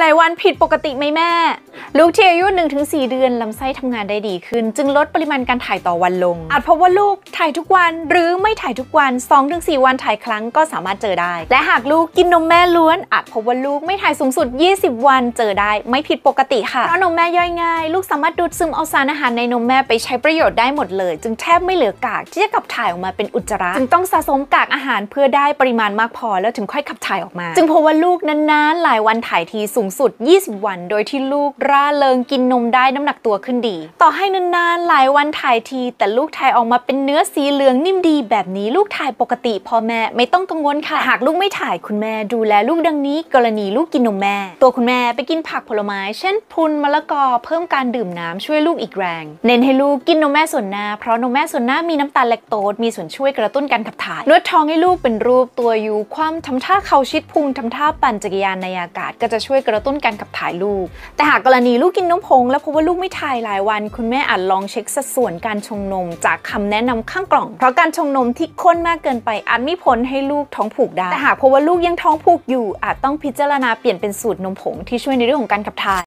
หลายวันผิดปกติไหมแม่ลูกที่อายุ 1-4 เดือนลำไส้ทำงานได้ดีขึ้น จึงลดปริมาณการถ่ายต่อวันลง อาจเพบว่าลูกถ่ายทุกวันหรือไม่ถ่ายทุกวัน 2-4 วันถ่ายครั้งก็สามารถเจอได้ และหากลูกกินนมแม่ล้วน อาจพบว่าลูกไม่ถ่ายสูงสุด 20 วันเจอได้ไม่ผิดปกติค่ะเพราะนมแม่ย่อยง่าย ลูกสามารถดูดซึมเอาสารอาหารในนมแม่ไปใช้ประโยชน์ได้หมดเลย จึงแทบไม่เหลือกากที่จะขับถ่ายออกมาเป็นอุจจาระจึงต้องสะสมกากอาหารเพื่อได้ปริมาณมากพอแล้วถึงค่อยขับถ่ายออกมา จึงพบว่าลูกนั้นๆหลายวันถ่ายทีสูงสุด 20 วัน โดยที่ลูกร่าเริงกินนมได้น้ำหนักตัวขึ้นดี ต่อให้นานๆ หลายวันถ่ายที แต่ลูกถ่ายออกมาเป็นเนื้อสีเหลืองนิ่มดีแบบนี้ลูกถ่ายปกติพ่อแม่ไม่ต้องกังวลค่ะ หากลูกไม่ถ่ายคุณแม่ดูแลลูกดังนี้ กรณีลูกกินนมแม่ ตัวคุณแม่ไปกินผักผลไม้ เช่นพุนมะละกอเพิ่มการดื่มน้ำช่วยลูกอีกแรง เน้นให้ลูกกินนมแม่ส่วนหน้าเพราะนมแม่ส่วนหน้ามีน้ำตาลแลคโตสมีส่วนช่วยกระตุ้นการขับถ่ายนวดท้องให้ลูกเป็นรูปตัวยูคว่ำทำท่าเข่าชิดพุงทำท่าปั่นจักรยานในอากาศ ก็จะช่วยกระตุ้นการขับถ่ายลูก แต่หากกรณีลูกกินนมผงแล้วพบว่าลูกไม่ถ่ายหลายวัน คุณแม่อาจลองเช็คสัดส่วนการชงนมจากคำแนะนำข้างกล่อง เพราะการชงนมที่ข้นมากเกินไปอาจมีผลให้ลูกท้องผูกได้ แต่หากพบว่าลูกยังท้องผูกอยู่อาจต้องพิจารณาเปลี่ยนเป็นสูตรนมผงที่ช่วยในเรื่องของการขับถ่าย